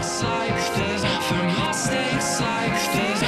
mistakes like this. For mistakes like this.